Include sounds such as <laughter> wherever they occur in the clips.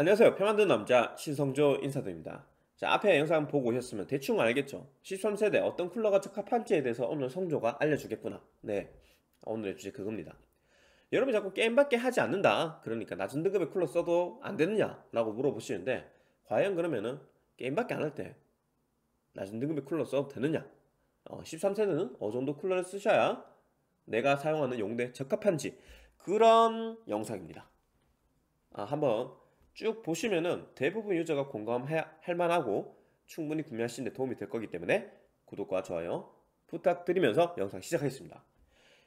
안녕하세요. 표 만드는 남자 신성조 인사드립니다. 자, 앞에 영상 보고 오셨으면 대충 알겠죠? 13세대 어떤 쿨러가 적합한지에 대해서 오늘 성조가 알려주겠구나. 네, 오늘의 주제 그겁니다. 여러분이 자꾸 게임밖에 하지 않는다. 그러니까 낮은 등급의 쿨러 써도 안 되느냐? 라고 물어보시는데 과연 그러면은 게임밖에 안 할 때 낮은 등급의 쿨러 써도 되느냐? 어, 13세대는 어느 정도 쿨러를 쓰셔야 내가 사용하는 용도에 적합한지 그런 영상입니다. 아, 한번 쭉 보시면은 대부분 유저가 공감할 만하고 충분히 구매하시는 데 도움이 될 거기 때문에 구독과 좋아요 부탁드리면서 영상 시작하겠습니다.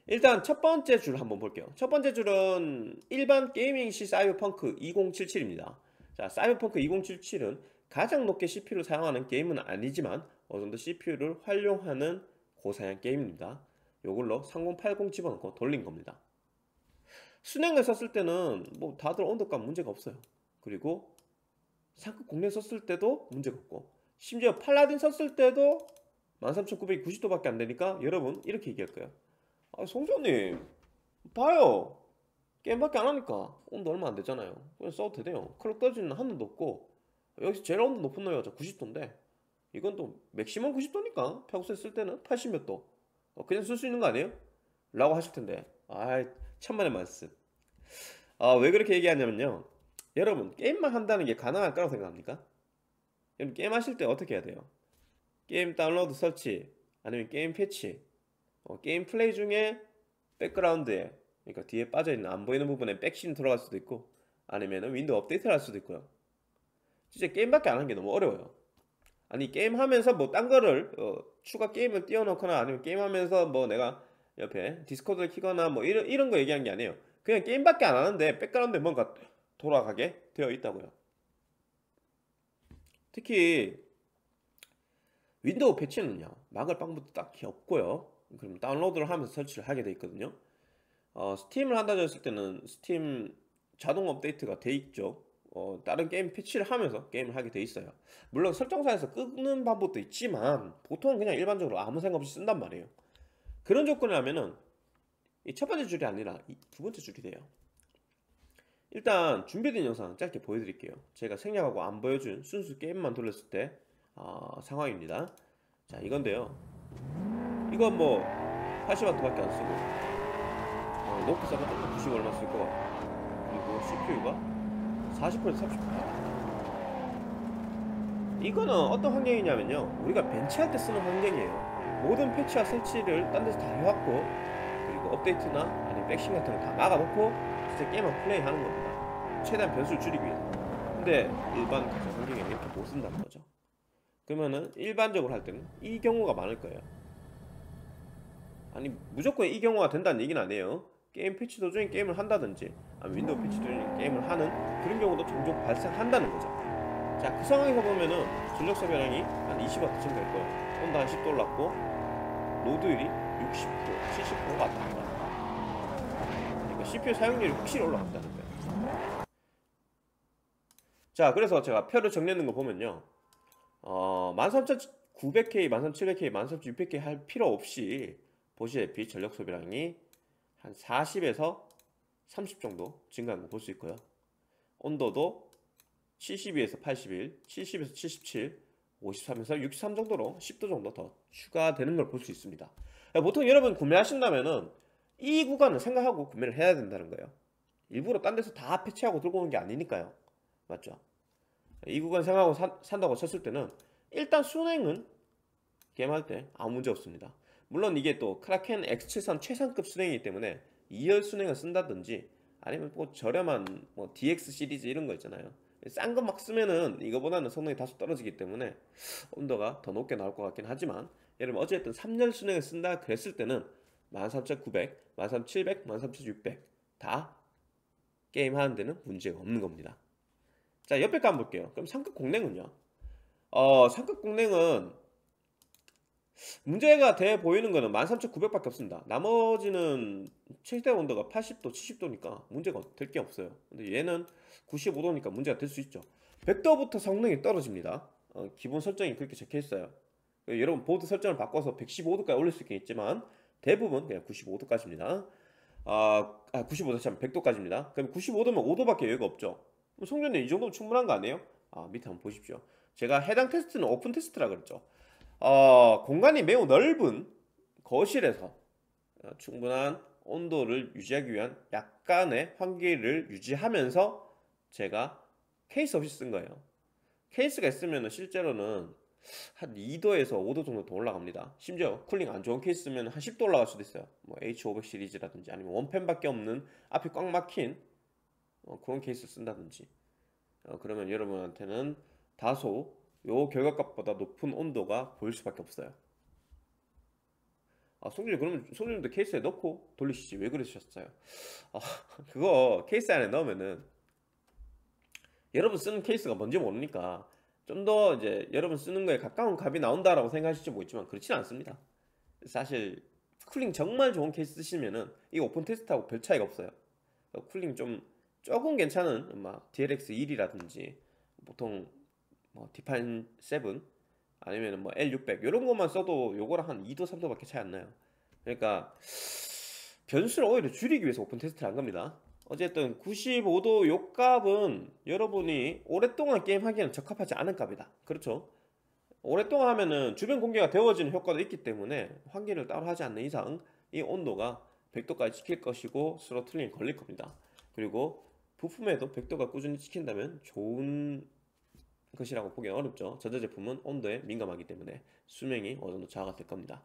일단 첫 번째 줄 한번 볼게요. 첫 번째 줄은 일반 게이밍 시 사이버펑크 2077입니다. 자, 사이버펑크 2077은 가장 높게 CPU를 사용하는 게임은 아니지만 어느 정도 CPU를 활용하는 고사양 게임입니다. 이걸로 3080 집어넣고 돌린 겁니다. 순행을 썼을 때는 뭐 다들 온도값 문제가 없어요. 그리고 상급 공략 썼을 때도 문제가 없고 심지어 팔라딘 썼을 때도 13,990도밖에 안 되니까 여러분 이렇게 얘기할 거예요. 아, 송조님 봐요. 게임밖에 안 하니까 온도 얼마 안 되잖아요. 그냥 써도 되네요. 클럭 떨어지는 한도도 없고 여기서 제일 온도 높은 놈이 90도인데 이건 또 맥시멈 90도니까 평소에 쓸 때는 80몇 도 어, 그냥 쓸 수 있는 거 아니에요? 라고 하실 텐데 아 천만의 말씀 아, 왜 그렇게 얘기하냐면요 여러분 게임만 한다는 게 가능할 거라고 생각합니까? 여러분 게임 하실 때 어떻게 해야 돼요? 게임 다운로드 설치 아니면 게임 패치 어, 게임 플레이 중에 백그라운드에 그러니까 뒤에 빠져있는 안 보이는 부분에 백신 들어갈 수도 있고 아니면 윈도우 업데이트를 할 수도 있고요 진짜 게임밖에 안 하는 게 너무 어려워요 아니 게임 하면서 뭐 딴 거를 어, 추가 게임을 띄워놓거나 아니면 게임 하면서 뭐 내가 옆에 디스코드를 키거나 뭐 이런, 이런 거 얘기한 게 아니에요 그냥 게임밖에 안 하는데 백그라운드에 뭔가 돌아가게 되어 있다고요. 특히 윈도우 패치는요 막을 방법도 딱히 없고요. 그럼 다운로드를 하면서 설치를 하게 돼 있거든요. 어, 스팀을 한다고 했을 때는 스팀 자동 업데이트가 돼 있죠. 어, 다른 게임 패치를 하면서 게임을 하게 돼 있어요. 물론 설정사에서 끄는 방법도 있지만 보통은 그냥 일반적으로 아무 생각 없이 쓴단 말이에요. 그런 조건이라면은 이 첫 번째 줄이 아니라 두 번째 줄이 돼요. 일단 준비된 영상 짧게 보여드릴게요. 제가 생략하고 안 보여준 순수 게임만 돌렸을 때 어, 상황입니다. 자 이건데요. 이건 뭐 80W밖에 안 쓰고 어, 높게 써봤자 90 얼마 쓸거 그리고 CPU가 40% 30% 이거는 어떤 환경이냐면요. 우리가 벤치할 때 쓰는 환경이에요. 모든 패치와 설치를 딴 데서 다 해왔고 그리고 업데이트나 아니면 백신 같은 거 다 막아놓고 진짜 게임을 플레이하는 겁니다. 최대한 변수를 줄이기 위해서. 근데 일반 가상 환경에 이렇게 못 쓴다는 거죠. 그러면은 일반적으로 할 때는 이 경우가 많을 거예요. 아니 무조건 이 경우가 된다는 얘기는 아니에요. 게임 패치 도중에 게임을 한다든지 아니면 윈도우 패치 도중에 게임을 하는 그런 경우도 종종 발생한다는 거죠. 자 그 상황에서 보면은 전력 소비량이 한 20W 증가할 거예요. 온도 한 10도 올랐고 load율이 60% 70%가 왔다 CPU 사용률이 확실히 올라갔다는 거예요 자 그래서 제가 표를 정리하는 거 보면요. 어, 13900K, 13700K, 13600K 할 필요 없이 보시다시피 전력 소비량이 한 40에서 30 정도 증가한 거 볼 수 있고요. 온도도 72에서 81, 70에서 77, 53에서 63 정도로 10도 정도 더 추가되는 걸 볼 수 있습니다. 보통 여러분 구매하신다면은 이 구간을 생각하고 구매를 해야 된다는 거예요 일부러 딴 데서 다 패치하고 들고 오는 게 아니니까요 맞죠? 이 구간 생각하고 사, 산다고 쳤을 때는 일단 순행은 게임할 때 아무 문제 없습니다. 물론 이게 또 크라켄 X73 최상급 순행이기 때문에 2열 순행을 쓴다든지 아니면 뭐 저렴한 뭐 DX 시리즈 이런 거 있잖아요. 싼 거 막 쓰면은 이거보다는 성능이 다소 떨어지기 때문에 온도가 더 높게 나올 것 같긴 하지만 여러분 어쨌든 3열 순행을 쓴다 그랬을 때는 13900, 13700, 13600 다 게임 하는 데는 문제가 없는 겁니다. 자 옆에 거 한번 볼게요. 그럼 상급 공랭은요? 어 상급 공랭은 문제가 돼 보이는 거는 13,900밖에 없습니다. 나머지는 최대 온도가 80도 70도니까 문제가 될 게 없어요. 근데 얘는 95도니까 문제가 될 수 있죠. 100도부터 성능이 떨어집니다. 어, 기본 설정이 그렇게 적혀 있어요. 여러분 보드 설정을 바꿔서 115도까지 올릴 수 있겠지만 대부분 그냥 95도까지입니다 아, 아 95도 참 100도까지입니다 그럼 95도면 5도밖에 여유가 없죠 뭐 성조님 이 정도면 충분한 거 아니에요? 아 밑에 한번 보십시오. 제가 해당 테스트는 오픈 테스트라 그랬죠. 어, 공간이 매우 넓은 거실에서 어, 충분한 온도를 유지하기 위한 약간의 환기를 유지하면서 제가 케이스 없이 쓴 거예요. 케이스가 있으면 실제로는 한 2도에서 5도 정도 더 올라갑니다. 심지어 쿨링 안 좋은 케이스 쓰면 한 10도 올라갈 수도 있어요. 뭐 H500 시리즈라든지 아니면 one fan밖에 없는 앞이 꽉 막힌 어, 그런 케이스 쓴다든지 어, 그러면 여러분한테는 다소 요 결과값보다 높은 온도가 보일 수밖에 없어요. 아, 성조님 그러면 성조님도 케이스에 넣고 돌리시지 왜 그러셨어요? 아, 그거 케이스 안에 넣으면은 여러분 쓰는 케이스가 뭔지 모르니까 좀 더 이제 여러분 쓰는 거에 가까운 값이 나온다라고 생각하실지 모르지만 그렇지는 않습니다. 사실 쿨링 정말 좋은 케이스 쓰시면은 이 오픈 테스트하고 별 차이가 없어요. 쿨링 좀 조금 괜찮은 막 DLX 1이라든지 보통 뭐 디파인 7 아니면 뭐 L600 이런 것만 써도 요거랑 한 2도 3도밖에 차이 안 나요. 그러니까 변수를 오히려 줄이기 위해서 오픈 테스트를 한 겁니다. 어쨌든 95도 요 값은 여러분이 오랫동안 게임하기에는 적합하지 않은 값이다. 그렇죠? 오랫동안 하면은 주변 공기가 데워지는 효과도 있기 때문에 환기를 따로 하지 않는 이상 이 온도가 100도까지 찍힐 것이고 throttling이 걸릴 겁니다. 그리고 부품에도 100도가 꾸준히 찍힌다면 좋은 것이라고 보기 어렵죠. 전자제품은 온도에 민감하기 때문에 수명이 어느 정도 저하가 될 겁니다.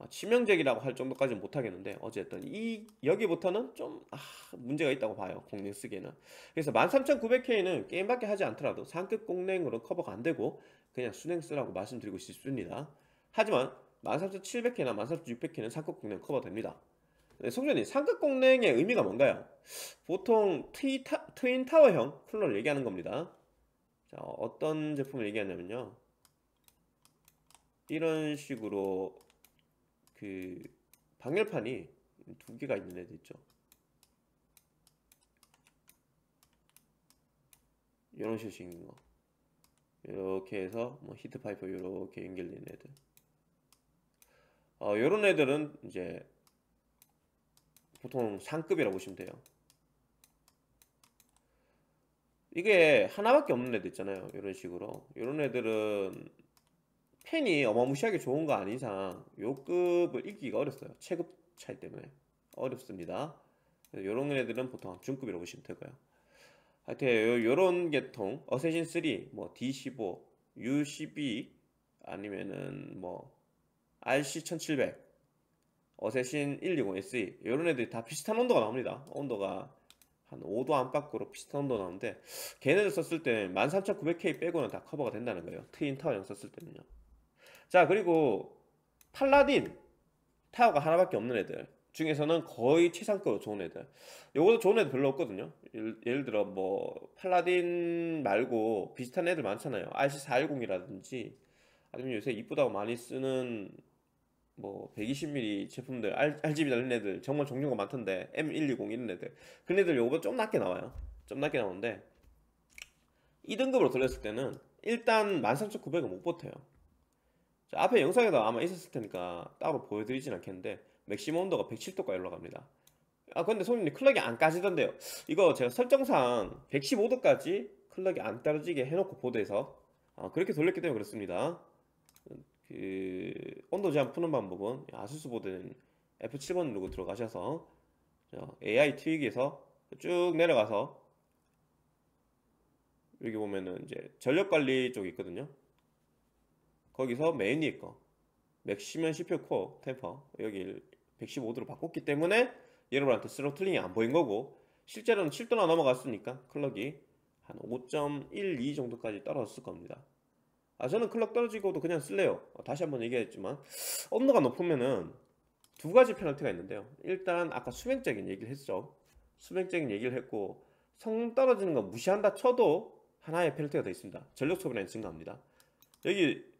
아, 치명적이라고 할 정도까지는 못하겠는데 어쨌든 이 여기부터는 좀 아, 문제가 있다고 봐요 공랭 쓰기에는. 그래서 13900K는 게임밖에 하지 않더라도 상급 공랭으로 커버가 안 되고 그냥 순행 쓰라고 말씀드리고 싶습니다. 하지만 13700K나 13600K는 상급 공랭 커버됩니다. 네, 송전이 상급 공랭의 의미가 뭔가요? 보통 트위타, 트윈 타워형 쿨러를 얘기하는 겁니다. 자, 어떤 제품을 얘기하냐면요. 이런 식으로 그 방열판이 두 개가 있는 애들 있죠. 이런 식으로 생긴 거. 이렇게 해서 뭐 히트 파이프 이렇게 연결된 애들. 어, 이런 애들은 이제 보통 상급이라고 보시면 돼요. 이게 하나밖에 없는 애들 있잖아요. 이런 식으로. 이런 애들은 펜이 어마무시하게 좋은 거 아닌 이상 요 급을 읽기가 어렵어요. 체급 차이 때문에 어렵습니다. 이런 애들은 보통 중급이라고 보시면 되고요. 하여튼 요 런 계통 어세신 3, 뭐 D15, U12 아니면은 뭐 RC1700, 어세신 120 SE 이런 애들이 다 비슷한 온도가 나옵니다. 온도가 한 5도 안팎으로 비슷한 온도 나오는데 걔네들 썼을 때 13900K 빼고는 다 커버가 된다는 거예요. 트윈 타워형 썼을 때는요. 자 그리고 팔라딘 타워가 하나밖에 없는 애들 중에서는 거의 최상급으로 좋은 애들. 요것도 좋은 애들 별로 없거든요. 예를, 예를 들어 뭐 팔라딘 말고 비슷한 애들 많잖아요. RC410이라든지 아니면 요새 이쁘다고 많이 쓰는 뭐 120mm 제품들 RGB 달린 애들 정말 종류가 많던데 M120 이런 애들. 그런 애들 요거보다 좀 낮게 나와요. 좀 낮게 나오는데 2등급으로 돌렸을 때는 일단 13900은 못 버텨요. 자, 앞에 영상에도 아마 있었을 테니까 따로 보여드리진 않겠는데 맥시멈 온도가 107도까지 올라갑니다. 아 근데 성조님 클럭이 안 까지던데요. 이거 제가 설정상 115도까지 클럭이 안 떨어지게 해놓고 보드에서 아, 그렇게 돌렸기 때문에 그렇습니다. 그 온도 제한 푸는 방법은 아수스 보드는 F7번 누르고 들어가셔서 AI 트윅에서 쭉 내려가서 여기 보면은 이제 전력 관리 쪽이 있거든요 거기서 메인 위에 거 맥시멈 CPU core temper 여기 115도로 바꿨기 때문에 여러분한테 throttling이 안 보인 거고 실제로는 7도나 넘어갔으니까 클럭이 한 5.12 정도까지 떨어졌을 겁니다. 아 저는 클럭 떨어지고도 그냥 쓸래요. 어, 다시 한번 얘기했지만 온도가 높으면은 두 가지 페널티가 있는데요. 일단 아까 수명적인 얘기를 했죠. 수명적인 얘기를 했고 성능 떨어지는 거 무시한다 쳐도 하나의 페널티가 더 있습니다. 전력 소비량이 증가합니다. 여기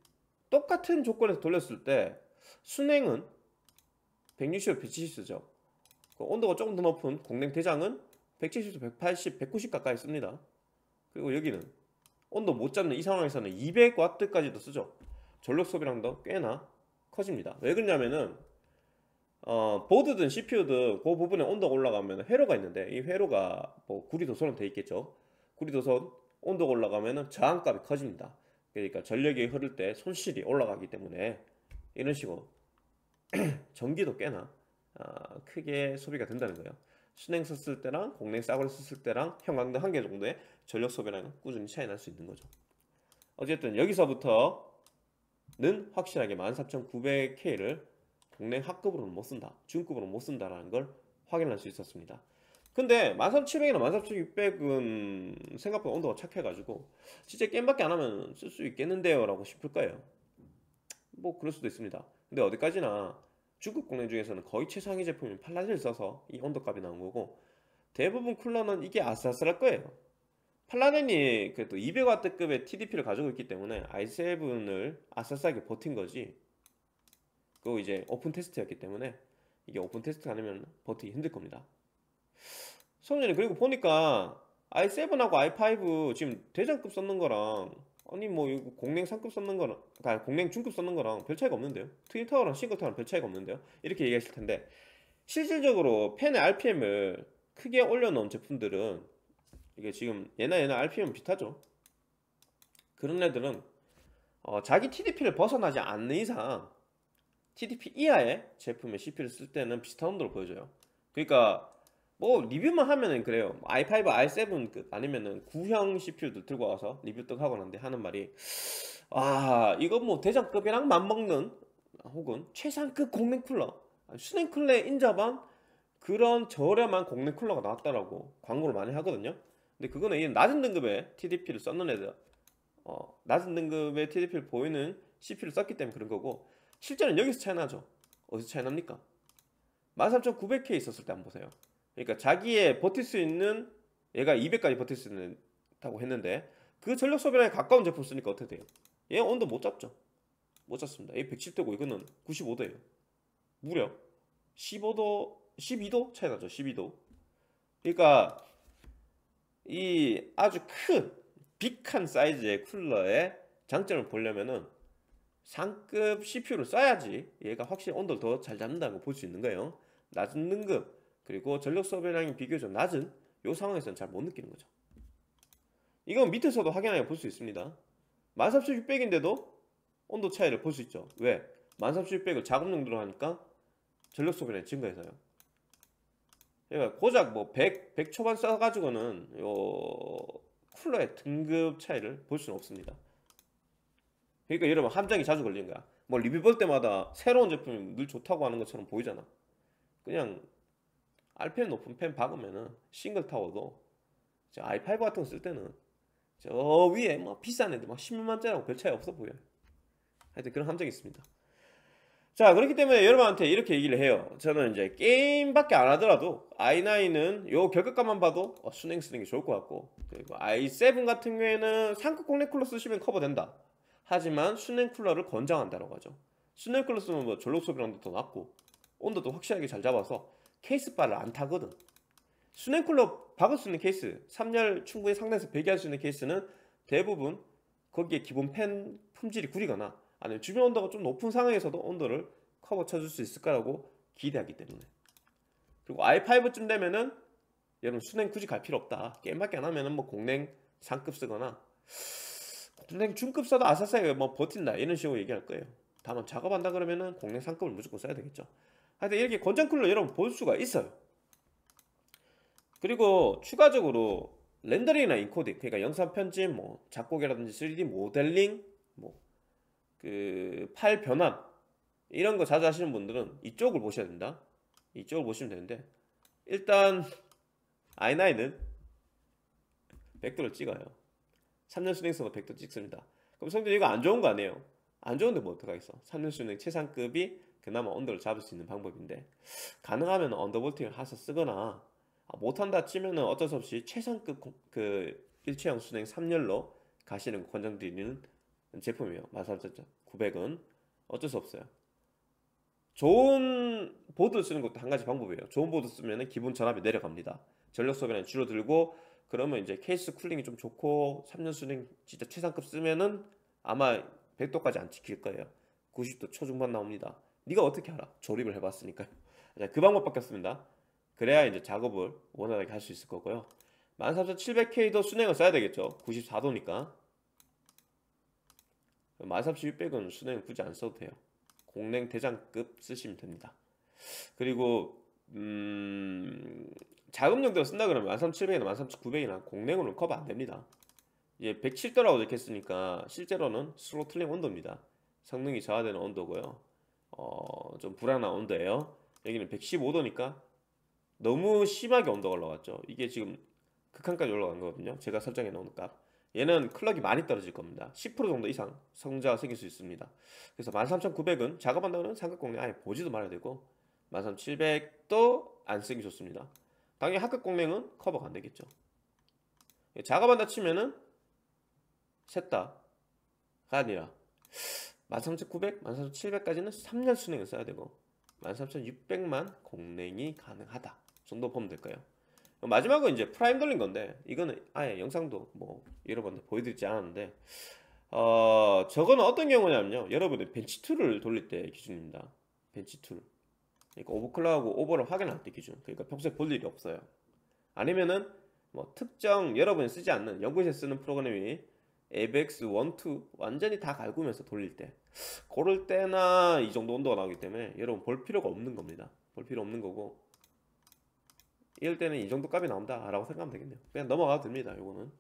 똑같은 조건에서 돌렸을 때 순행은 160, 170죠. 그 온도가 조금 더 높은 공냉 대장은 170, 180, 190 가까이 씁니다. 그리고 여기는 온도 못 잡는 이 상황에서는 200W까지도 쓰죠. 전력 소비량도 꽤나 커집니다. 왜 그러냐면은 어, 보드든 CPU든 그 부분에 온도가 올라가면 회로가 있는데 이 회로가 뭐 구리 도소로 돼 있겠죠. 구리도선 온도가 올라가면은 저항값이 커집니다. 그러니까 전력이 흐를 때 손실이 올라가기 때문에 이런 식으로 <clears throat> 전기도 꽤나 아, 크게 소비가 된다는 거예요. 순행 썼을 때랑 공냉 싸구려 썼을 때랑 형광등 한 개 정도의 전력 소비량은 꾸준히 차이 날 수 있는 거죠. 어쨌든 여기서부터는 확실하게 13900K를 공냉 하급으로는 못 쓴다. 중급으로는 못 쓴다라는 걸 확인할 수 있었습니다. 근데 13700이나 13600은 생각보다 온도가 착해가지고 진짜 게임밖에 안 하면 쓸 수 있겠는데요 라고 싶을 거예요. 뭐 그럴 수도 있습니다. 근데 어디까지나 중급 공랭 중에서는 거의 최상위 제품인 팔라딘을 써서 이 온도값이 나온 거고 대부분 쿨러는 이게 아슬아슬할 거예요. 팔라딘이 그래도 200W급의 TDP를 가지고 있기 때문에 i7을 아슬아슬하게 버틴 거지. 그거 이제 오픈 테스트였기 때문에 이게 오픈 테스트 아니면 버티기 힘들 겁니다 성조님 그리고 보니까 i7하고 i5 지금 대장급 썼는 거랑 아니 뭐 이거 공랭 상급 썼는 거랑 그러니까 공랭 중급 썼는 거랑 별 차이가 없는데요? 트윈타워랑 싱글타워랑 별 차이가 없는데요? 이렇게 얘기하실 텐데 실질적으로 팬의 RPM을 크게 올려놓은 제품들은 이게 지금 얘나 얘나 RPM 비슷하죠? 그런 애들은 어, 자기 TDP를 벗어나지 않는 이상 TDP 이하의 제품의 CPU를 쓸 때는 비슷한 온도를 보여줘요. 그러니까 뭐 리뷰만 하면은 그래요. i5, i7 그 아니면은 구형 CPU들 들고 와서 리뷰 떡 하고 난데 하는 말이 아 이거 뭐 대장급이랑 맞먹는 혹은 최상급 공랭 쿨러 수냉 쿨러에 인접한 그런 저렴한 공랭 쿨러가 나왔다라고 광고를 많이 하거든요. 근데 그거는 이 낮은 등급의 TDP를 썼는 애들 어, 낮은 등급의 TDP를 보이는 CPU를 썼기 때문에 그런 거고 실제는 여기서 차이 나죠. 어디서 차이 납니까? 13900K 있었을 때 한번 보세요 그러니까 자기의 버틸 수 있는 얘가 200까지 버틸 수 있다고 했는데 그 전력 소비량에 가까운 제품 쓰니까 어떻게 돼요? 얘 온도 못 잡죠. 못 잡습니다. 얘 110도고 이거는 95도예요. 무려 15도, 12도 차이 나죠. 12도. 그러니까 이 아주 큰 빅한 사이즈의 쿨러의 장점을 보려면은 상급 CPU를 써야지 얘가 확실히 온도를 더 잘 잡는다는 걸볼수 있는 거예요. 낮은 등급 그리고 전력 소비량이 비교적 낮은 이 상황에서는 잘 못 느끼는 거죠. 이건 밑에서도 확인하여 볼수 있습니다. 13600인데도 온도 차이를 볼 수 있죠. 왜? 13600을 작업 용도로 하니까 전력 소비량이 증가해서요. 그러니까 고작 뭐 100, 100 초반 써가지고는 요 쿨러의 등급 차이를 볼 수는 없습니다. 그러니까 여러분 함정이 자주 걸리는 거야. 뭐 리뷰 볼 때마다 새로운 제품이 늘 좋다고 하는 것처럼 보이잖아. 그냥 RPM 높은 펜 박으면은 싱글 타워도 i5 같은 거 쓸 때는 저 위에 뭐 비싼 애들 막 10만짜리하고 별 차이 없어 보여요. 하여튼 그런 함정이 있습니다. 자 그렇기 때문에 여러분한테 이렇게 얘기를 해요. 저는 이제 게임밖에 안 하더라도 i9은 요 결격감만 봐도 어, 순행 쓰는 게 좋을 것 같고 그리고 i7 같은 경우에는 상급 공랭 쿨러 쓰시면 커버된다. 하지만 순행 쿨러를 권장한다고 하죠. 수냉 쿨러 쓰면 뭐 전력 소비량도 더 낮고 온도도 확실하게 잘 잡아서 케이스빨을 안 타거든. 수냉쿨러 박을 수 있는 케이스, 3열 충분히 상단에서 배기할 수 있는 케이스는 대부분 거기에 기본 팬 품질이 구리거나 아니면 주변 온도가 좀 높은 상황에서도 온도를 커버 쳐줄 수 있을 거라고 기대하기 때문에. 그리고 i5쯤 되면은 여러분 수냉 굳이 갈 필요 없다. 게임밖에 안 하면은 뭐 공냉 상급 쓰거나 공냉 중급 써도 아사사에 뭐 버틴다. 이런 식으로 얘기할 거예요. 다만 작업한다 그러면은 공냉 상급을 무조건 써야 되겠죠 하여튼 이렇게 권장 쿨러 여러분 볼 수가 있어요. 그리고 추가적으로 렌더링이나 인코딩, 그러니까 영상 편집, 뭐 작곡이라든지 3D 모델링, 뭐 그 파일 변환 이런 거 자주 하시는 분들은 이쪽을 보셔야 된다. 이쪽을 보시면 되는데 일단 i9은 100도를 찍어요. 3년 수냉서도 100도 찍습니다. 그럼 성준 이거 안 좋은 거 아니에요? 안 좋은데 뭐 어떡하겠어? 3년 수냉 최상급이 그나마 온도를 잡을 수 있는 방법인데 가능하면 언더볼팅을 하서 쓰거나 아, 못한다 치면은 어쩔 수 없이 최상급 그 일체형 순행 3열로 가시는 거 권장드리는 제품이에요. 14,900은. 어쩔 수 없어요. 좋은 보드 쓰는 것도 한 가지 방법이에요. 좋은 보드 쓰면 기본 전압이 내려갑니다. 전력 소비량이 줄어들고 그러면 이제 케이스 쿨링이 좀 좋고 3년 순행 진짜 최상급 쓰면은 아마 100도까지 안 찍힐 거예요. 90도 초중반 나옵니다 네가 어떻게 알아? 조립을 해봤으니까요. 그 방법밖에 없습니다. 그래야 이제 작업을 원활하게 할 수 있을 거고요. 13700K도 순행을 써야 되겠죠 94도니까 13600은 순행 굳이 안 써도 돼요 공랭 대장급 쓰시면 됩니다 그리고 음... 작업 용도로 쓴다 그러면 13700이나 13900이나 공랭으로는 커버 안 됩니다 이제 107도라고 찍혔으니까 실제로는 throttling 온도입니다 성능이 저하되는 온도고요 어, 좀 불안한 온도예요. 여기는 115도니까 너무 심하게 온도가 올라왔죠. 이게 지금 극한까지 올라간 거거든요. 제가 설정해 놓은 값. 얘는 클럭이 많이 떨어질 겁니다. 10% 정도 이상 성능차가 생길 수 있습니다. 그래서 13900은 작업한다면 상급 공랭 아예 보지도 말아야 되고 13700도 안 쓰는 게 좋습니다. 당연히 하급 공랭은 커버가 안 되겠죠. 작업한다 치면은 셋다가 아니라 13900, 13700까지는 3열 수랭을 써야 되고 13600만 공랭이 가능하다. 정도 보면 될까요. 마지막은 이제 프라임 돌린 건데 이거는 아예 영상도 뭐 여러분들 보여드리지 않았는데 어 저거는 어떤 경우냐면요. 여러분이 bench tool을 돌릴 때 기준입니다. bench tool. 그러니까 overclock하고 오버를 확인할 때 기준. 그러니까 평소에 볼 일이 없어요. 아니면은 뭐 특정 여러분이 쓰지 않는 연구실에 쓰는 프로그램이 AVX 1, 2 완전히 다 갈구면서 돌릴 때. 그럴 때나 이 정도 온도가 나오기 때문에 여러분 볼 필요가 없는 겁니다. 볼 필요 없는 거고. 이럴 때는 이 정도 값이 나온다 라고 생각하면 되겠네요. 그냥 넘어가도 됩니다 이거는.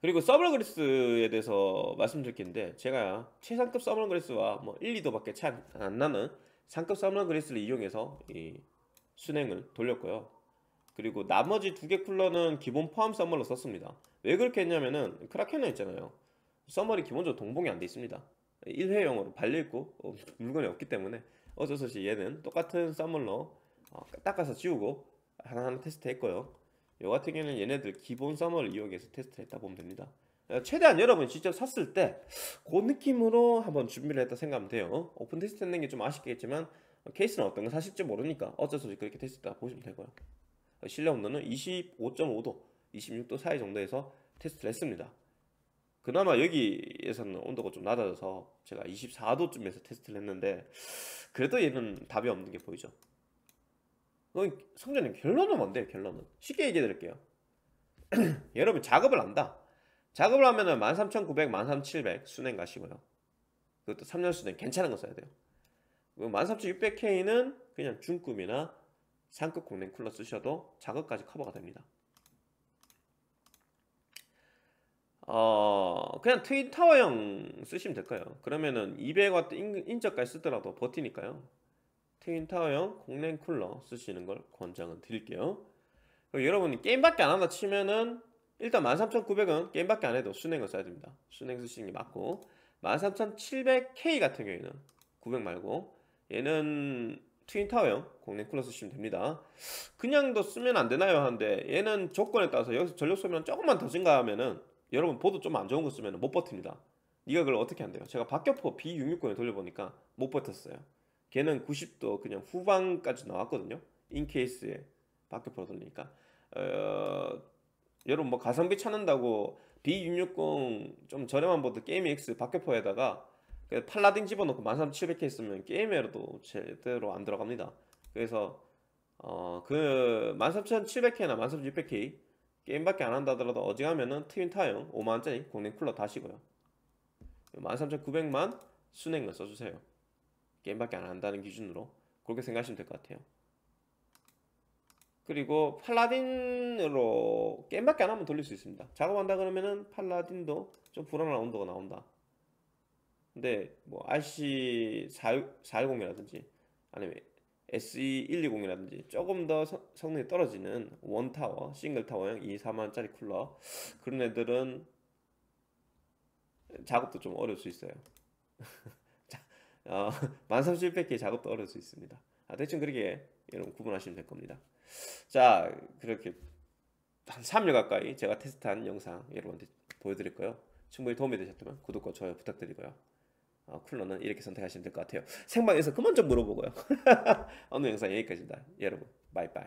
그리고 서블 그리스에 대해서 말씀드릴 게 있는데 제가 최상급 서블 그리스와 뭐 1, 2도 밖에 차이 안 나는 상급 서블 그리스를 이용해서 이 순행을 돌렸고요 그리고 나머지 두 개 쿨러는 기본 포함 서멀로 썼습니다. 왜 그렇게 했냐면은 크라켄은 있잖아요. 서멀이 기본적으로 동봉이 안 돼 있습니다. 1회용으로 발려있고 어, 물건이 없기 때문에 어쩔 수 없이 얘는 똑같은 서멀로 어, 닦아서 지우고 하나하나 테스트 했고요. 요 같은 경우는 얘네들 기본 서멀을 이용해서 테스트 했다 보면 됩니다. 어, 최대한 여러분이 직접 샀을 때 그 느낌으로 한번 준비를 했다 생각하면 돼요. 오픈 테스트 했는 게 좀 아쉽겠지만 케이스는 어떤 거 사실지 모르니까 어쩔 수 없이 그렇게 테스트 했다 보시면 되고요 실내 온도는 25.5도, 26도 사이 정도에서 테스트를 했습니다. 그나마 여기에서는 온도가 좀 낮아져서 제가 24도쯤에서 테스트를 했는데 그래도 얘는 답이 없는 게 보이죠. 어, 성전님 결론은 뭔데 결론은 쉽게 얘기해 드릴게요. <clears throat> 여러분 작업을 한다. 작업을 하면은 13,900, 13,700 순행 가시고요. 그것도 3년 순행 괜찮은 거 써야 돼요. 13,600K는 그냥 중급이나 상급 공랭 쿨러 쓰셔도 작업까지 커버가 됩니다. 어 그냥 트윈 타워형 쓰시면 될까요? 그러면은 200W 인적까지 쓰더라도 버티니까요. 트윈 타워형 공랭 쿨러 쓰시는 걸 권장은 드릴게요. 여러분이 게임밖에 안 한다 치면은 일단 13,900은 게임밖에 안 해도 순행을 써야 됩니다. 순행 쓰시는 게 맞고 13,700K 같은 경우에는 900 말고 얘는 트윈타워형 공랭 쿨러 쓰시면 됩니다. 그냥도 쓰면 안 되나요? 하는데 얘는 조건에 따라서 여기서 전력 소비량 조금만 더 증가하면은 여러분 보드 좀 안 좋은 거 쓰면 못 버팁니다. 이가 그걸 어떻게 한대요? 제가 박격포 B660에 돌려보니까 못 버텼어요. 걔는 90도 그냥 후방까지 나왔거든요. 인케이스에 박격포로 돌리니까. 어... 여러분 뭐 가성비 찾는다고 B660 좀 저렴한 보드 게임X 박격포에다가 그 팔라딘 집어넣고 13700K 쓰면 게임에도 제대로 안 들어갑니다. 그래서 어, 그 13700K나 13600K 게임밖에 안 한다더라도 어지간하면은 트윈 타형 5만원짜리 공랭 쿨러 다시고요. 13900만 순행을 써주세요. 게임밖에 안 한다는 기준으로 그렇게 생각하시면 될 것 같아요. 그리고 팔라딘으로 게임밖에 안 하면 돌릴 수 있습니다. 작업한다 그러면은 팔라딘도 좀 불안한 온도가 나온다 근데 뭐 RC 410이라든지 아니면 SE120이라든지 조금 더 성능이 떨어지는 원타워, 싱글타워형 2, 4만원짜리 쿨러 그런 애들은 작업도 좀 어려울 수 있어요. <laughs> 자, 어, <laughs> 13700K 작업도 어려울 수 있습니다. 아, 대충 그렇게 여러분 구분하시면 될 겁니다. 자 그렇게 한 3일 가까이 제가 테스트한 영상 여러분한테 보여드릴 거요. 충분히 도움이 되셨다면 구독과 좋아요 부탁드리고요 어, 쿨러는 이렇게 선택하시면 될 것 같아요. 생방에서 그만 좀 물어보고요. <laughs> 오늘 영상 여기까지입니다. 여러분, 바이바이.